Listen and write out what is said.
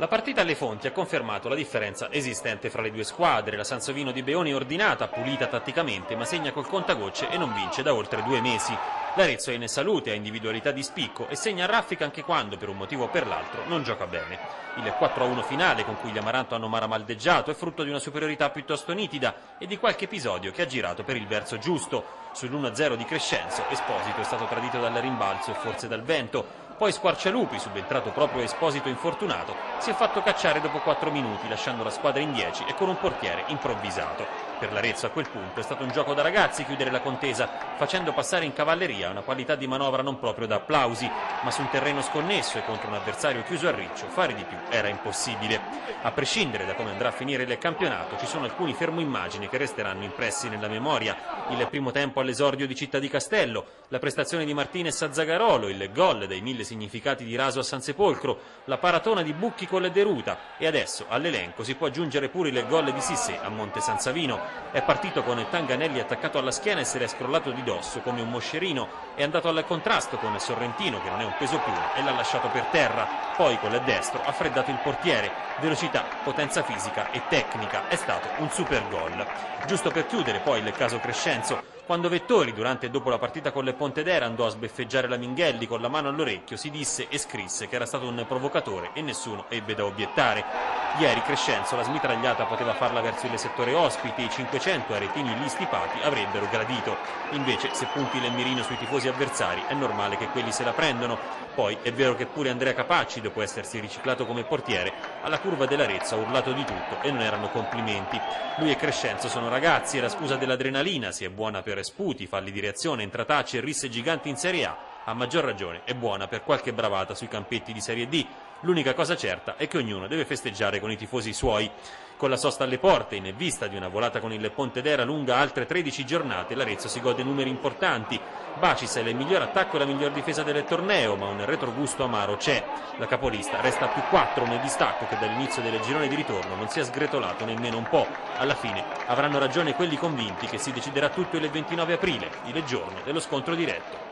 La partita alle fonti ha confermato la differenza esistente fra le due squadre. La Sansovino di Beoni è ordinata, pulita tatticamente, ma segna col contagocce e non vince da oltre due mesi. L'Arezzo è in salute, ha individualità di spicco e segna a raffica anche quando, per un motivo o per l'altro, non gioca bene. Il 4-1 finale con cui gli Amaranto hanno maramaldeggiato è frutto di una superiorità piuttosto nitida e di qualche episodio che ha girato per il verso giusto. Sull'1-0 di Crescenzo, Esposito è stato tradito dal rimbalzo e forse dal vento. Poi Squarcialupi, subentrato proprio Esposito infortunato, si è fatto cacciare dopo 4 minuti, lasciando la squadra in 10 e con un portiere improvvisato. Per l'Arezzo a quel punto è stato un gioco da ragazzi chiudere la contesa, facendo passare in cavalleria una qualità di manovra non proprio da applausi, ma su un terreno sconnesso e contro un avversario chiuso a riccio, fare di più era impossibile. A prescindere da come andrà a finire il campionato, ci sono alcuni fermo immagini che resteranno impressi nella memoria. Il primo tempo all'esordio di Città di Castello, la prestazione di Martinez a Zagarolo, il gol dei mille significati di Raso a San Sepolcro, la paratona di Bucchi con le Deruta e adesso all'elenco si può aggiungere pure il gol di Sissé a Monte San Savino. È partito con Tanganelli attaccato alla schiena e se l'è scrollato di dosso come un moscerino. È andato al contrasto con Sorrentino, che non è un peso più, e l'ha lasciato per terra. Poi con il destro ha freddato il portiere. Velocità, potenza fisica e tecnica. È stato un super gol. Giusto per chiudere poi il caso Crescenzo, quando Vettori, durante e dopo la partita con le Pontedera, andò a sbeffeggiare la Minghelli con la mano all'orecchio, si disse e scrisse che era stato un provocatore e nessuno ebbe da obiettare. Ieri Crescenzo la smitragliata poteva farla verso il settore ospiti e i 500 aretini lì stipati avrebbero gradito. Invece, se punti il mirino sui tifosi avversari, è normale che quelli se la prendano. Poi è vero che pure Andrea Capacci, dopo essersi riciclato come portiere, alla curva dell'Arezzo ha urlato di tutto e non erano complimenti. Lui e Crescenzo sono ragazzi e la scusa dell'adrenalina, si è buona per sputi, falli di reazione, entratacci e risse giganti in Serie A, a maggior ragione è buona per qualche bravata sui campetti di Serie D. L'unica cosa certa è che ognuno deve festeggiare con i tifosi suoi. Con la sosta alle porte, in vista di una volata con il Ponte d'Era lunga altre 13 giornate, l'Arezzo si gode numeri importanti. Bacis è il miglior attacco e la miglior difesa del torneo, ma un retrogusto amaro c'è. La capolista resta più 4 nel distacco che dall'inizio del girone di ritorno non si è sgretolato nemmeno un po'. Alla fine avranno ragione quelli convinti che si deciderà tutto il 29 aprile, il giorno dello scontro diretto.